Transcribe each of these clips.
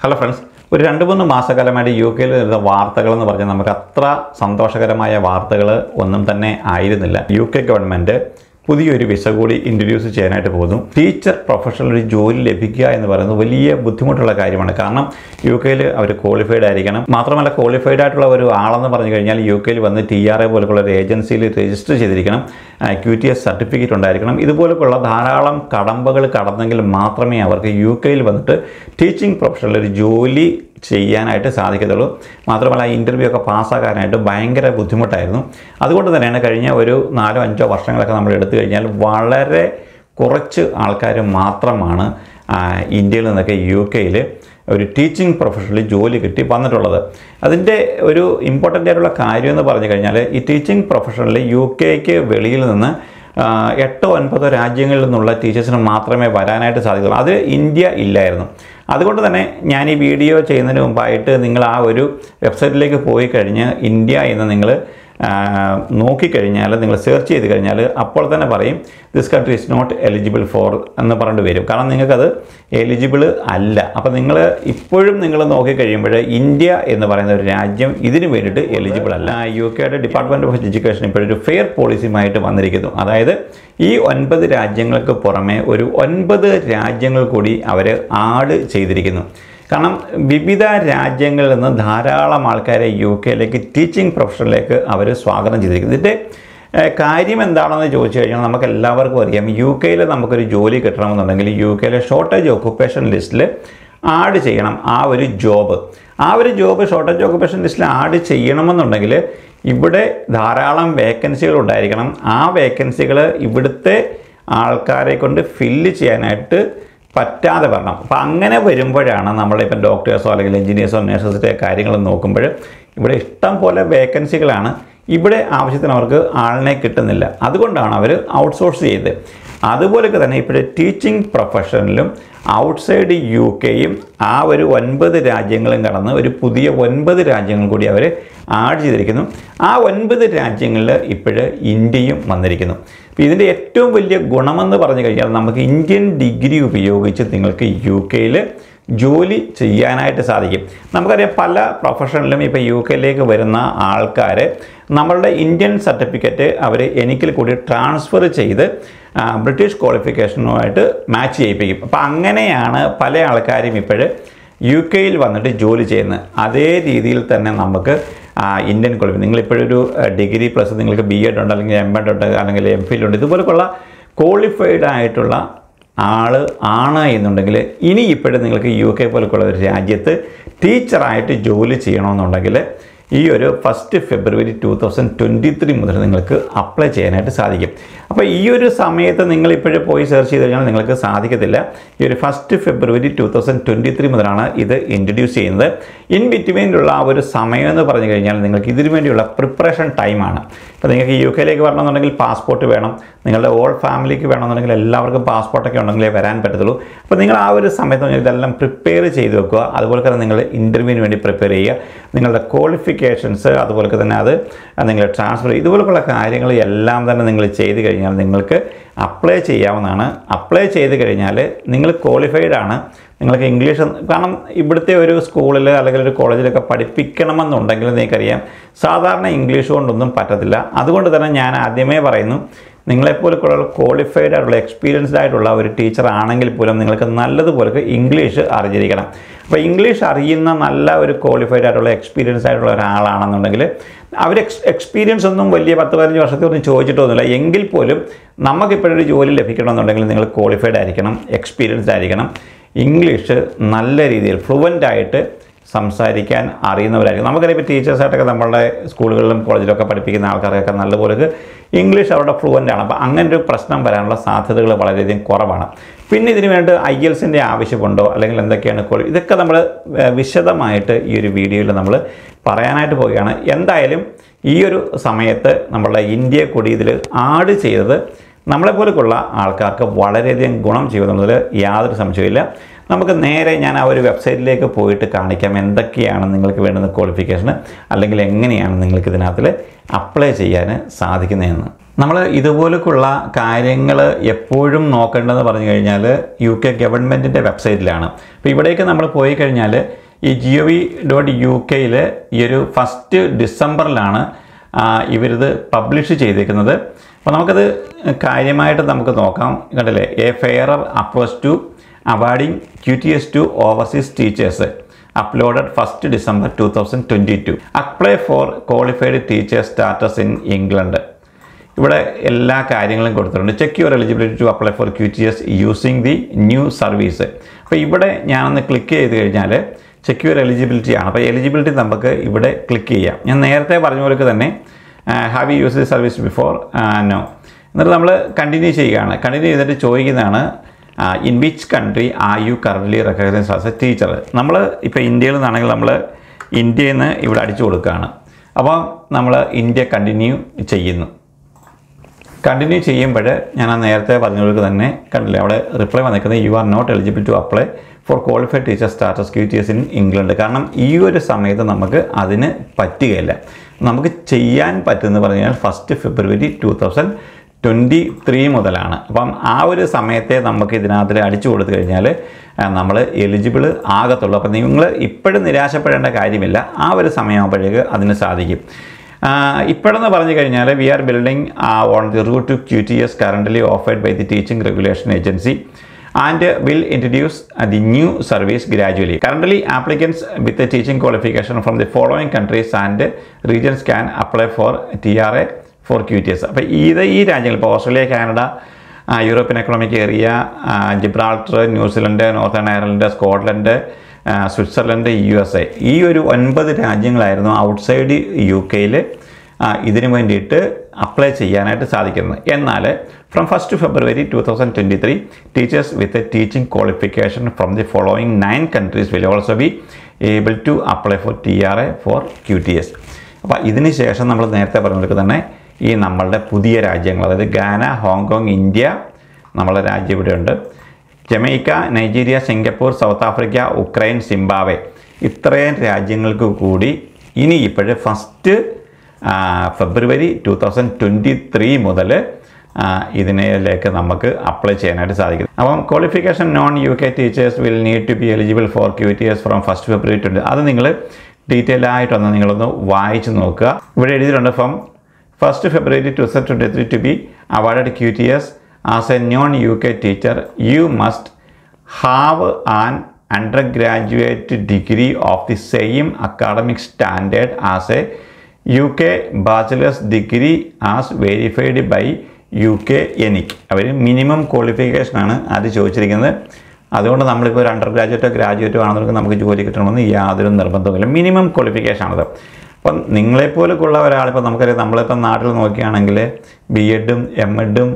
Hello friends ഒരു രണ്ട് മൂന്ന് മാസക്കാലമായിട്ട് യു കെയിൽ വരുന്ന വാർത്തകൾ എന്ന് പറഞ്ഞാൽ നമുക്ക് അത്ര സന്തോഷകരമായ വാർത്തകൾ ഒന്നും തന്നെ ആയിരുന്നില്ല. യു കെ ഗവൺമെന്റ് പുതിയൊരു വിസ കൂടി ഇൻട്രൊഡ്യൂസ് ചെയ്യാനായിട്ട് പോകുന്നു. ടീച്ചർ പ്രൊഫഷണൽ ഒരു ജോലി ലഭിക്കുക എന്ന് പറയുന്നത് വലിയ ബുദ്ധിമുട്ടുള്ള കാര്യമാണ്. കാരണം യു കെയിൽ അവർ ക്വാളിഫൈഡ് ആയിരിക്കണം. മാത്രമല്ല ക്വാളിഫൈഡ് ആയിട്ടുള്ള ഒരു ആളെന്ന് പറഞ്ഞു കഴിഞ്ഞാൽ യു കെയിൽ വന്ന് ടി ആർ എ പോലുള്ള ഒരു ഏജൻസിയിൽ രജിസ്റ്റർ ചെയ്തിരിക്കണം. ക്യു ടി എസ് സർട്ടിഫിക്കറ്റ് ഉണ്ടായിരിക്കണം. ഇതുപോലെയുള്ള ധാരാളം കടമ്പകൾ കടന്നെങ്കിൽ മാത്രമേ അവർക്ക് യു കെയിൽ വന്നിട്ട് ടീച്ചിങ് പ്രൊഫഷണൽ ഒരു ജോലി ചെയ്യാനായിട്ട് സാധിക്കത്തുള്ളൂ. മാത്രമല്ല ഇന്റർവ്യൂ ഒക്കെ പാസ്സാക്കാനായിട്ട് ഭയങ്കര ബുദ്ധിമുട്ടായിരുന്നു. അതുകൊണ്ട് തന്നെയാണ് കഴിഞ്ഞ ഒരു നാലോ അഞ്ചോ വർഷങ്ങളൊക്കെ നമ്മൾ എടുത്തു കഴിഞ്ഞാൽ വളരെ കുറച്ച് ആൾക്കാർ മാത്രമാണ് ഇന്ത്യയിൽ നിന്നൊക്കെ യു കെയിൽ ഒരു ടീച്ചിങ് പ്രൊഫഷനിൽ ജോലി കിട്ടി വന്നിട്ടുള്ളത്. അതിന്റെ ഒരു ഇമ്പോർട്ടന്റ് ആയിട്ടുള്ള കാര്യം എന്ന് പറഞ്ഞു കഴിഞ്ഞാൽ ഈ ടീച്ചിങ് പ്രൊഫഷനിൽ യു കെക്ക് വെളിയിൽ നിന്ന് എട്ടോ ഒൻപതോ രാജ്യങ്ങളിൽ നിന്നുള്ള ടീച്ചേഴ്സിന് മാത്രമേ വരാനായിട്ട് സാധിക്കുള്ളൂ അത് ഇന്ത്യ ഇല്ലായിരുന്നു. അതുകൊണ്ട് തന്നെ ഞാൻ ഈ വീഡിയോ ചെയ്യുന്നതിന് മുമ്പായിട്ട് നിങ്ങൾ ആ ഒരു വെബ്സൈറ്റിലേക്ക് പോയി കഴിഞ്ഞ് ഇന്ത്യ എന്ന് നിങ്ങൾ നോക്കിക്കഴിഞ്ഞാൽ നിങ്ങൾ സെർച്ച് ചെയ്ത് കഴിഞ്ഞാൽ അപ്പോൾ തന്നെ പറയും this country is not eligible for എന്ന് പറഞ്ഞിട്ട് വരും. കാരണം നിങ്ങൾക്കത് എലിജിബിൾ അല്ല. അപ്പോൾ നിങ്ങൾ ഇപ്പോഴും നിങ്ങൾ നോക്കിക്കഴിയുമ്പോൾ ഇന്ത്യ എന്ന് പറയുന്ന ഒരു രാജ്യം ഇതിന് വേണ്ടിയിട്ട് എലിജിബിൾ അല്ല. യു കെയുടെ ഡിപ്പാർട്ട്മെന്റ് ഓഫ് എഡ്യൂക്കേഷൻ ഇപ്പോഴൊരു ഫെയർ പോളിസിയുമായിട്ട് വന്നിരിക്കുന്നു. അതായത് ഈ ഒൻപത് രാജ്യങ്ങൾക്ക് പുറമെ ഒരു ഒൻപത് രാജ്യങ്ങൾ കൂടി അവർ ആഡ് ചെയ്തിരിക്കുന്നു. കാരണം വിവിധ രാജ്യങ്ങളിൽ നിന്ന് ധാരാളം ആൾക്കാരെ യു കെയിലേക്ക് ടീച്ചിങ് പ്രൊഫഷനിലേക്ക് അവർ സ്വാഗതം ചെയ്തിരിക്കുന്നത് ഇതിന്റെ കാര്യം എന്താണെന്ന് ചോദിച്ചു കഴിഞ്ഞാൽ നമുക്ക് എല്ലാവർക്കും അറിയാം. യു കെയിൽ നമുക്കൊരു ജോലി കിട്ടണമെന്നുണ്ടെങ്കിൽ യു കെയിലെ ഷോർട്ടേജ് ഓക്കുപ്പേഷൻ ലിസ്റ്റിൽ ആഡ് ചെയ്യണം. ആ ഒരു ജോബ് ആ ഒരു ജോബ് ഷോർട്ടേജ് ഓക്കുപ്പേഷൻ ലിസ്റ്റിൽ ആഡ് ചെയ്യണമെന്നുണ്ടെങ്കിൽ ഇവിടെ ധാരാളം വേക്കൻസികൾ ഉണ്ടായിരിക്കണം. ആ വേക്കൻസികൾ ഇവിടുത്തെ ആൾക്കാരെ കൊണ്ട് ഫില്ല് ചെയ്യാനായിട്ട് പറ്റാതെ വരണം. അപ്പം അങ്ങനെ വരുമ്പോഴാണ് നമ്മളിപ്പം ഡോക്ടേഴ്സോ അല്ലെങ്കിൽ എഞ്ചിനീയേഴ്സോ നേഴ്സസിന്റെ കാര്യങ്ങൾ നോക്കുമ്പോൾ ഇവിടെ ഇഷ്ടം പോലെ വേക്കൻസികളാണ്. ഇവിടെ ആവശ്യത്തിന് അവർക്ക് ആളിനെ കിട്ടുന്നില്ല. അതുകൊണ്ടാണ് അവർ ഔട്ട്സോഴ്സ് ചെയ്തത്. അതുപോലെയൊക്കെ തന്നെ ഇപ്പോഴത്തെ ടീച്ചിങ് പ്രൊഫഷനിലും ഔട്ട്സൈഡ് യു കെയും ആ ഒരു ഒൻപത് രാജ്യങ്ങളും കടന്ന് ഒരു പുതിയ ഒൻപത് രാജ്യങ്ങൾ കൂടി അവർ ആഡ് ചെയ്തിരിക്കുന്നു. ആ ഒൻപത് രാജ്യങ്ങളിൽ ഇപ്പോഴ് ഇന്ത്യയും വന്നിരിക്കുന്നു. ഇതിന്റെ ഏറ്റവും വലിയ ഗുണമെന്ന് പറഞ്ഞു കഴിഞ്ഞാൽ നമുക്ക് ഇന്ത്യൻ ഡിഗ്രി ഉപയോഗിച്ച് നിങ്ങൾക്ക് യു കെയിൽ ജോലി ചെയ്യാനായിട്ട് സാധിക്കും. നമുക്കറിയാം പല പ്രൊഫഷനിലും ഇപ്പോൾ യു കെയിലേക്ക് വരുന്ന ആൾക്കാർ നമ്മളുടെ ഇന്ത്യൻ സർട്ടിഫിക്കറ്റ് അവർ എനിക്കിൽ കൂടി ട്രാൻസ്ഫർ ചെയ്ത് ബ്രിട്ടീഷ് ക്വാളിഫിക്കേഷനുമായിട്ട് മാച്ച് ചെയ്യിപ്പിക്കും. അപ്പോൾ അങ്ങനെയാണ് പല ആൾക്കാരും ഇപ്പോഴും യു കെയിൽ വന്നിട്ട് ജോലി ചെയ്യുന്നത്. അതേ രീതിയിൽ തന്നെ നമുക്ക് ഇന്ത്യൻ കോളേജ് നിങ്ങളിപ്പോഴൊരു ഡിഗ്രി പ്ലസ് നിങ്ങൾക്ക് ബി എഡ് ഉണ്ട് അല്ലെങ്കിൽ എം എഡ് ഉണ്ട് അല്ലെങ്കിൽ എം ഫിൽ ഉണ്ട് ഇതുപോലെയുള്ള ക്വാളിഫൈഡ് ആയിട്ടുള്ള ആൾ ആണ് എന്നുണ്ടെങ്കിൽ ഇനി ഇപ്പോഴും നിങ്ങൾക്ക് യു കെ പോലൊക്കെയുള്ള ഒരു രാജ്യത്ത് ടീച്ചറായിട്ട് ജോലി ചെയ്യണമെന്നുണ്ടെങ്കിൽ ഈ ഒരു first February two thousand twenty three മുതൽ നിങ്ങൾക്ക് അപ്ലൈ ചെയ്യാനായിട്ട് സാധിക്കും. അപ്പോൾ ഈ ഒരു സമയത്ത് നിങ്ങൾ ഇപ്പോഴും പോയി സെർച്ച് ചെയ്ത് കഴിഞ്ഞാൽ നിങ്ങൾക്ക് സാധിക്കത്തില്ല. ഈ ഒരു first February two thousand twenty three മുതലാണ് ഇത് ഇൻട്രൊഡ്യൂസ് ചെയ്യുന്നത്. ഇൻ ബിറ്റ്വീനിലുള്ള ആ ഒരു സമയം എന്ന് പറഞ്ഞു കഴിഞ്ഞാൽ നിങ്ങൾക്ക് ഇതിനു വേണ്ടിയുള്ള പ്രിപ്പറേഷൻ ടൈമാണ് അപ്പോൾ നിങ്ങൾക്ക് യു കെയിലേക്ക് വരണമെന്നുണ്ടെങ്കിൽ പാസ്പോർട്ട് വേണം. നിങ്ങളുടെ ഓൾ ഫാമിലിക്ക് വേണമെന്നുണ്ടെങ്കിൽ എല്ലാവർക്കും പാസ്പോർട്ടൊക്കെ ഉണ്ടെങ്കിലേ വരാൻ പറ്റത്തുള്ളൂ. അപ്പോൾ നിങ്ങൾ ആ ഒരു സമയത്ത് ഇതെല്ലാം പ്രിപ്പയർ ചെയ്ത് വെക്കുക. അതുപോലെ തന്നെ നിങ്ങൾ ഇന്റർവ്യൂവിന് വേണ്ടി പ്രിപ്പയർ ചെയ്യുക. നിങ്ങളുടെ ക്വാളിഫിക്കേഷൻസ് അതുപോലെ തന്നെ അത് നിങ്ങൾ ട്രാൻസ്ഫർ ഇതുപോലുള്ള കാര്യങ്ങൾ എല്ലാം തന്നെ നിങ്ങൾ ചെയ്ത് കഴിഞ്ഞാൽ നിങ്ങൾക്ക് അപ്ലൈ ചെയ്യാവുന്നതാണ്. അപ്ലൈ ചെയ്ത് കഴിഞ്ഞാൽ നിങ്ങൾ ക്വാളിഫൈഡ് ആണ്. നിങ്ങൾക്ക് ഇംഗ്ലീഷ് കാരണം ഇവിടുത്തെ ഒരു സ്കൂളിൽ അല്ലെങ്കിൽ ഒരു കോളേജിലൊക്കെ പഠിപ്പിക്കണമെന്നുണ്ടെങ്കിൽ നിങ്ങൾക്കറിയാം സാധാരണ ഇംഗ്ലീഷ് കൊണ്ടൊന്നും പറ്റത്തില്ല. അതുകൊണ്ട് തന്നെ ഞാൻ ആദ്യമേ പറയുന്നു നിങ്ങളെപ്പോലുള്ള ക്വാളിഫൈഡ് ആയിട്ടുള്ള എക്സ്പീരിയൻസ്ഡ് ആയിട്ടുള്ള ഒരു ടീച്ചർ ആണെങ്കിൽ പോലും നിങ്ങൾക്ക് നല്ലതുപോലെ ഇംഗ്ലീഷ് അറിഞ്ഞിരിക്കണം. അപ്പോൾ ഇംഗ്ലീഷ് അറിയുന്ന നല്ല ഒരു ക്വാളിഫൈഡ് ആയിട്ടുള്ള എക്സ്പീരിയൻസ് ആയിട്ടുള്ള ഒരാളാണെന്നുണ്ടെങ്കിൽ അവർ എക്സ് എക്സ്പീരിയൻസ് ഒന്നും വലിയ പത്ത് പതിനഞ്ച് വർഷത്തെ ഒന്നും ചോദിച്ചിട്ടൊന്നുമില്ല. എങ്കിൽ പോലും നമുക്കിപ്പോഴൊരു ജോലി ലഭിക്കണമെന്നുണ്ടെങ്കിൽ നിങ്ങൾ ക്വാളിഫൈഡ് ആയിരിക്കണം എക്സ്പീരിയൻസ്ഡ് ആയിരിക്കണം. ഇംഗ്ലീഷ് നല്ല രീതിയിൽ ഫ്ലുവന്റ് ആയിട്ട് സംസാരിക്കാൻ അറിയുന്നവരായിരിക്കും. നമുക്കറിയാം ടീച്ചേഴ്സായിട്ടൊക്കെ നമ്മളുടെ സ്കൂളുകളിലും കോളേജിലൊക്കെ പഠിപ്പിക്കുന്ന ആൾക്കാർക്കൊക്കെ നല്ലപോലെ ഇംഗ്ലീഷ് അവരുടെ ഫ്ലുവന്റ് ആണ് അപ്പോൾ അങ്ങനെ ഒരു പ്രശ്നം വരാനുള്ള സാധ്യതകൾ വളരെയധികം കുറവാണ്. പിന്നെ ഇതിന് വേണ്ടി ഐ എൽസിന്റെ ആവശ്യമുണ്ടോ? അല്ലെങ്കിൽ എന്തൊക്കെയാണ് quali- ഇതൊക്കെ നമ്മൾ വിശദമായിട്ട് ഈ ഒരു വീഡിയോയിൽ നമ്മൾ പറയാനായിട്ട് പോവുകയാണ്. എന്തായാലും ഈ ഒരു സമയത്ത് നമ്മളുടെ ഇന്ത്യയെ കൂടി ഇതിൽ ആഡ് ചെയ്തത് നമ്മളെപ്പോലെയുള്ള ആൾക്കാർക്ക് വളരെയധികം ഗുണം ചെയ്യുന്നതിൽ യാതൊരു സംശയമില്ല നമുക്ക് നേരെ ഞാൻ ആ ഒരു വെബ്സൈറ്റിലേക്ക് പോയിട്ട് കാണിക്കാം എന്തൊക്കെയാണ് നിങ്ങൾക്ക് വേണ്ടുന്ന ക്വാളിഫിക്കേഷൻ അല്ലെങ്കിൽ എങ്ങനെയാണ് നിങ്ങൾക്ക് ഇതിനകത്തിൽ അപ്ലൈ ചെയ്യാൻ സാധിക്കുന്നതെന്ന്. നമ്മൾ ഇതുപോലൊക്കെയുള്ള കാര്യങ്ങൾ എപ്പോഴും നോക്കേണ്ടതെന്ന് പറഞ്ഞു കഴിഞ്ഞാൽ യു കെ ഗവൺമെന്റിന്റെ വെബ്സൈറ്റിലാണ്. അപ്പോൾ ഇവിടേക്ക് നമ്മൾ പോയി കഴിഞ്ഞാൽ ഈ ജിഒ വി ഡോട്ട് യു കെയിൽ ഈ ഒരു ഫസ്റ്റ് ഡിസംബറിലാണ് ഇവരിത് പബ്ലിഷ് ചെയ്തിരിക്കുന്നത് അപ്പോൾ നമുക്കത് കാര്യമായിട്ട് നമുക്ക് നോക്കാം. കണ്ടില്ലേ? A fairer approach to overseas teachers uploaded first December two thousand twenty two apply for qualified teachers status in England ഇവിടെ എല്ലാ കാര്യങ്ങളും കൊടുത്തിട്ടുണ്ട്. Check your eligibility to apply for Q T S using the new service അപ്പോൾ ഇവിടെ ഞാനൊന്ന് click ചെയ്ത് കഴിഞ്ഞാൽ check your eligibility ആണ്. അപ്പോൾ എലിജിബിലിറ്റി നമുക്ക് ഇവിടെ ക്ലിക്ക് ചെയ്യാം. ഞാൻ നേരത്തെ പറഞ്ഞ പോലെ തന്നെ have you use the service before no എന്നിട്ട് നമ്മൾ കണ്ടിന്യൂ ചെയ്യുകയാണ്. കണ്ടിന്യൂ ചെയ്തിട്ട് ചോദിക്കുന്നതാണ് in which country are you currently recognise as a teacher നമ്മൾ ഇപ്പോൾ ഇന്ത്യയിൽ നിന്നാണെങ്കിൽ നമ്മൾ ഇന്ത്യയിൽ നിന്ന് ഇവിടെ അടിച്ചു കൊടുക്കുകയാണ്. അപ്പോൾ നമ്മൾ ഇന്ത്യ കണ്ടിന്യൂ ചെയ്യുന്നു. കണ്ടിന്യൂ ചെയ്യുമ്പോൾ ഞാൻ ആ നേരത്തെ പറഞ്ഞവർക്ക് തന്നെ കണ്ടില്ലേ അവിടെ റിപ്ലൈ വന്നിരിക്കുന്നത് you are not eligible to apply for qualified teacher status Q teachers in England കാരണം ഈ ഒരു സമയത്ത് നമുക്ക് അതിന് പറ്റുകയില്ല. നമുക്ക് ചെയ്യാൻ പറ്റുമെന്ന് പറഞ്ഞു കഴിഞ്ഞാൽ first February two thousand twenty three മുതലാണ്. അപ്പം ആ ഒരു സമയത്തെ നമുക്ക് ഇതിനകത്തിൽ അടിച്ചു കൊടുത്തു കഴിഞ്ഞാൽ നമ്മൾ എലിജിബിൾ ആകത്തുള്ളൂ. അപ്പം നിങ്ങൾ ഇപ്പോഴും നിരാശപ്പെടേണ്ട കാര്യമില്ല. ആ ഒരു സമയമാകുമ്പോഴേക്ക് അതിന് സാധിക്കും. ഇപ്പോഴെന്ന് പറഞ്ഞു കഴിഞ്ഞാൽ we are building on the route to Q T S currently offered by the teaching regulation agency and will introduce the new service gradually currently applicants with teaching qualification from the following countries and regions can apply for T R A for Q T S അപ്പോൾ ഇത് ഈ രാജ്യങ്ങൾ ഇപ്പോൾ Australia Canada European economic area Gibraltar New Zealand Northern Ireland Scotland Switzerland U S A. ഈ ഒരു ഒൻപത് രാജ്യങ്ങളായിരുന്നു outside U കെയിൽ ഇതിനു വേണ്ടിയിട്ട് അപ്ലൈ ചെയ്യാനായിട്ട് സാധിക്കുന്നത്. എന്നാൽ from first February two thousand twenty three teachers with a teaching qualification from the following nine countries will also be able to apply for T R A for Q T S അപ്പോൾ ഇതിന് ശേഷം നമ്മൾ നേരത്തെ പറഞ്ഞ തന്നെ ഈ നമ്മളുടെ പുതിയ രാജ്യങ്ങൾ അതായത് ഗാന ഹോങ്കോങ് ഇന്ത്യ നമ്മളുടെ രാജ്യം ഇവിടെയുണ്ട്. Jamaica Nigeria Singapore South Africa Ukraine Zimbabwe ഇത്രയും രാജ്യങ്ങൾക്ക് കൂടി ഇനി ഇപ്പോഴേ first February two thousand twenty three മുതൽ ഇതിനേക്ക് നമുക്ക് അപ്ലൈ ചെയ്യാനായിട്ട് സാധിക്കും. അപ്പം qualification non U K teachers will need to be eligible for Q T S from first February twenty അത് നിങ്ങൾ ഡീറ്റെയിൽ ആയിട്ടൊന്ന് നിങ്ങളൊന്ന് വായിച്ച് നോക്കുക. ഇവിടെ എഴുതിയിട്ടുണ്ട് from first February two thousand twenty three to be award Q T S as a non U K teacher you must have an undergraduate degree of the same academic standard as a U K എനിക്ക് അവർ minimum ക്വാളിഫിക്കേഷനാണ് അത് ചോദിച്ചിരിക്കുന്നത്. അതുകൊണ്ട് നമ്മളിപ്പോൾ ഒരു under ഗ്രാജുവേറ്റോ ഗ്രാജുവേറ്റോ ആണെന്നുണ്ടെങ്കിൽ നമുക്ക് ജോലി കിട്ടണമെന്ന് യാതൊരു നിർബന്ധവുമില്ല. മിനിമം ക്വാളിഫിക്കേഷൻ ആണത്. അപ്പം നിങ്ങളെപ്പോലൊക്കെയുള്ള ഒരാളിപ്പോൾ നമുക്കറിയാം നമ്മളിപ്പോൾ നാട്ടിൽ നോക്കുകയാണെങ്കിൽ ബി എഡും എം എഡും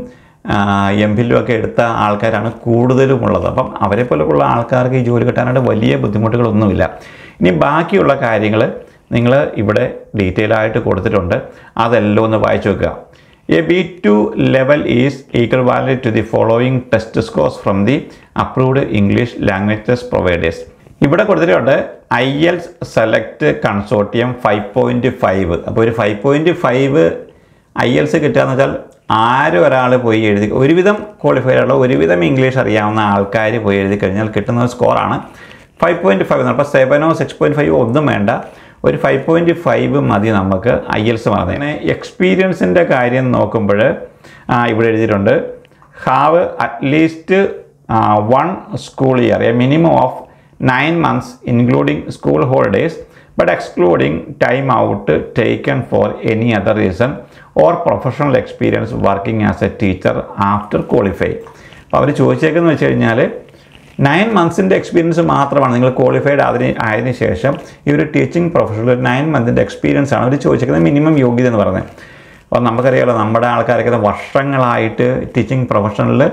എം ഫില്ലും ഒക്കെ എടുത്ത ആൾക്കാരാണ് കൂടുതലും ഉള്ളത് അപ്പം അവരെ പോലെയുള്ള ആൾക്കാർക്ക് ഈ ജോലി കിട്ടാനായിട്ട് വലിയ ബുദ്ധിമുട്ടുകളൊന്നുമില്ല. ഇനി ബാക്കിയുള്ള കാര്യങ്ങൾ നിങ്ങൾ ഇവിടെ ഡീറ്റെയിൽ ആയിട്ട് കൊടുത്തിട്ടുണ്ട്. അതെല്ലാം ഒന്ന് വായിച്ചു വെക്കുക. A B two level is equal valid to the following test scores from the approved English language test providers ഇവിടെ കൊടുത്തിട്ടുണ്ട് ഐ L select consortium five point five അപ്പോൾ ഒരു five point five IELTS കിട്ടുകയെന്ന് വെച്ചാൽ ആരും ഒരാൾ പോയി എഴുതി ഒരുവിധം ക്വാളിഫൈഡ് ഉള്ള ഒരുവിധം ഇംഗ്ലീഷ് അറിയാവുന്ന ആൾക്കാർ പോയി എഴുതി കഴിഞ്ഞാൽ കിട്ടുന്ന ഒരു സ്കോറാണ് ഫൈവ് പോയിന്റ് ഫൈവ് അപ്പോൾ സെവനോ സിക്സ് പോയിന്റ് ഫൈവ് ഒന്നും വേണ്ട. ഒരു ഫൈവ് പോയിന്റ് ഫൈവ് മതി നമുക്ക് ഐ എൽസ് പറഞ്ഞതിന് എക്സ്പീരിയൻസിന്റെ കാര്യം നോക്കുമ്പോൾ ഇവിടെ എഴുതിയിട്ടുണ്ട്. Have at least one school year a minimum of nine months including school holidays but excluding time out taken for any other reason or professional experience working as a teacher after qualify അപ്പോൾ അവർ ചോദിച്ചേക്കെന്ന് വെച്ച് കഴിഞ്ഞാൽ nine മന്ത്സിന്റെ experience മാത്രമാണ് നിങ്ങൾ qualified അതിന് ആയതിനു ശേഷം ഈ ഒരു ടീച്ചിങ് പ്രൊഫഷണൽ ഒരു നയൻ മന്തിന്റെ എക്സ്പീരിയൻസ് ആണ് അവർ ചോദിച്ചേക്കുന്നത് മിനിമം യോഗ്യത എന്ന് പറയുന്നത് അപ്പോൾ നമുക്കറിയാമല്ലോ നമ്മുടെ ആൾക്കാരൊക്കെ വർഷങ്ങളായിട്ട് ടീച്ചിങ് പ്രൊഫഷണലിൽ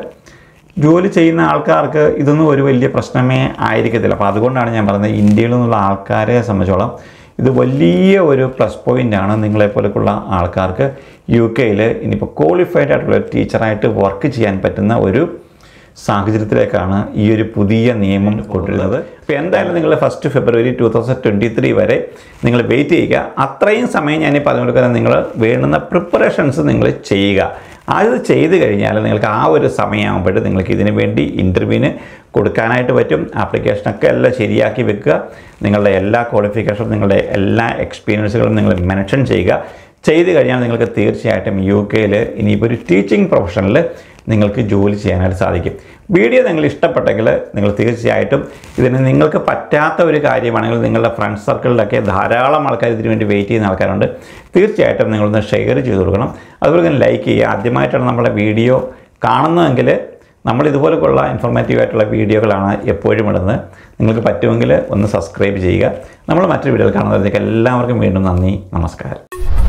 ജോലി ചെയ്യുന്ന ആൾക്കാർക്ക് ഇതൊന്നും ഒരു വലിയ പ്രശ്നമേ ആയിരിക്കത്തില്ല. അപ്പോൾ അതുകൊണ്ടാണ് ഞാൻ പറയുന്നത് ഇന്ത്യയിൽ നിന്നുള്ള ആൾക്കാരെ സംബന്ധിച്ചോളം ഇത് വലിയ ഒരു പ്ലസ് പോയിന്റാണ് നിങ്ങളെപ്പോലെയുള്ള ആൾക്കാർക്ക് യു കെയിൽ ഇനിയിപ്പോൾ ക്വാളിഫൈഡ് ആയിട്ടുള്ള ടീച്ചറായിട്ട് വർക്ക് ചെയ്യാൻ പറ്റുന്ന ഒരു സാഹചര്യത്തിലേക്കാണ് ഈ ഒരു പുതിയ നിയമം കൊണ്ടുള്ളത് അപ്പോൾ എന്തായാലും നിങ്ങൾ first February two thousand twenty three വരെ നിങ്ങൾ വെയിറ്റ് ചെയ്യുക. അത്രയും സമയം ഞാൻ പറഞ്ഞു കൊടുക്കുന്നത് നിങ്ങൾ വേണ്ടുന്ന പ്രിപ്പറേഷൻസ് നിങ്ങൾ ചെയ്യുക. അത് ചെയ്ത് കഴിഞ്ഞാൽ നിങ്ങൾക്ക് ആ ഒരു സമയമാകുമ്പോഴേ നിങ്ങൾക്ക് ഇതിനു വേണ്ടി ഇന്റർവ്യൂവിന് കൊടുക്കാനായിട്ട് പറ്റും. ആപ്ലിക്കേഷനൊക്കെ എല്ലാം ശരിയാക്കി വെക്കുക. നിങ്ങളുടെ എല്ലാ ക്വാളിഫിക്കേഷനും നിങ്ങളുടെ എല്ലാ എക്സ്പീരിയൻസുകളും നിങ്ങൾ മെൻഷൻ ചെയ്യുക. ചെയ്ത് കഴിഞ്ഞാൽ നിങ്ങൾക്ക് തീർച്ചയായിട്ടും യു കെയിൽ ഇനിയിപ്പോൾ ഒരു ടീച്ചിങ് പ്രൊഫഷനിൽ നിങ്ങൾക്ക് ജോലി ചെയ്യാനായിട്ട് സാധിക്കും. വീഡിയോ നിങ്ങൾ ഇഷ്ടപ്പെട്ടെങ്കിൽ നിങ്ങൾ തീർച്ചയായിട്ടും ഇതിന് നിങ്ങൾക്ക് പറ്റാത്ത ഒരു കാര്യമാണെങ്കിൽ നിങ്ങളുടെ ഫ്രണ്ട് സർക്കിളിലൊക്കെ ധാരാളം ആൾക്കാർ ഇതിനു വേണ്ടി വെയിറ്റ് ചെയ്യുന്ന ആൾക്കാരുണ്ട്. തീർച്ചയായിട്ടും നിങ്ങളൊന്ന് ഷെയർ ചെയ്ത് കൊടുക്കണം. അതുപോലെ തന്നെ ലൈക്ക് ചെയ്യുക. ആദ്യമായിട്ടാണ് നമ്മുടെ വീഡിയോ കാണുന്നതെങ്കിൽ നമ്മൾ ഇതുപോലെയുള്ള ഇൻഫോർമേറ്റീവ് ആയിട്ടുള്ള വീഡിയോകളാണ് എപ്പോഴും ഇടുന്നത്. നിങ്ങൾക്ക് പറ്റുമെങ്കിൽ ഒന്ന് സബ്സ്ക്രൈബ് ചെയ്യുക. നമ്മൾ മറ്റൊരു വീഡിയോയിൽ കാണുന്നതിലേക്ക് എല്ലാവർക്കും വീണ്ടും നന്ദി. നമസ്കാരം.